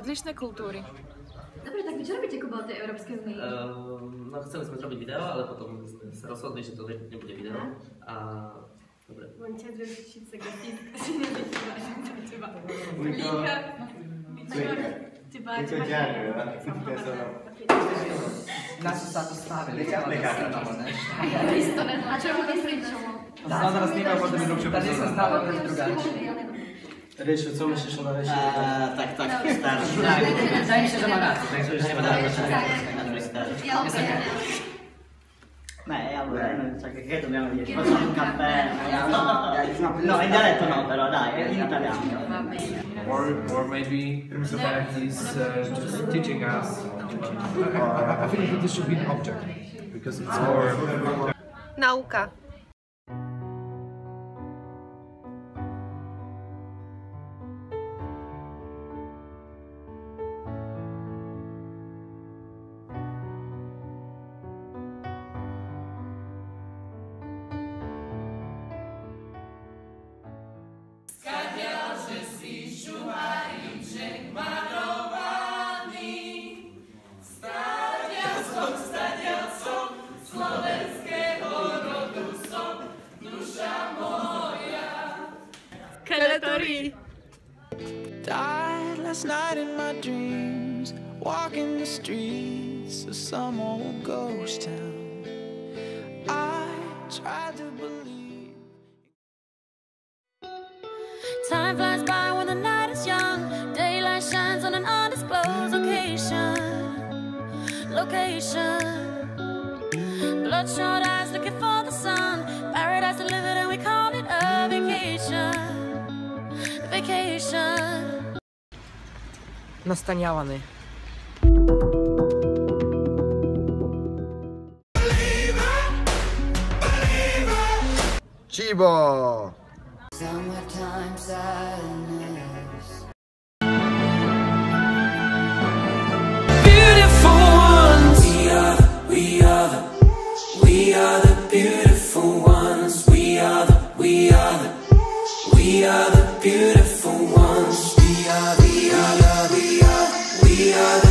odlišné kultúry. Dobre, tak čo robíte, Kubo, tej Európskej únii? Uh, ehm, no, chceli sme zrobiť video, ale potom sme sa rozhodli, že to nebude video. Aha. A Dobre. Vonča družičica gatítka si nevyčíva, že to teba. Blíka. Teba, teba. Naši sa to stavili. Isto ne znači. A čemu to pričamo? Znam da nas nema potrebno drugče. Da nisam znala da je drugačije. Rysiu, co myślisz o Rysiu? A, tak, tak, starszy. Tak, wydaje mi się, że ma rację. Także już nie będę na twój starszy. Ja okej. Beh, allora, noi cioè, che credo abbiamo detto, facciamo un caffè. no, No, in dialetto no, però dai, in italiano. Or, or maybe he's uh, just teaching us. I, I think that this should be an object because it's more. Nauka. Died last night in my dreams, walking the streets of some old ghost town. I tried to believe. Time flies by Location. Bloodshot eyes looking for the sun. Paradise delivered, and we call it a vacation. Vacation. Nastanjavany. Cibo! Summertime beautiful ones. We are the, we are the, we are the beautiful ones. We are, we are, we are, we are, the.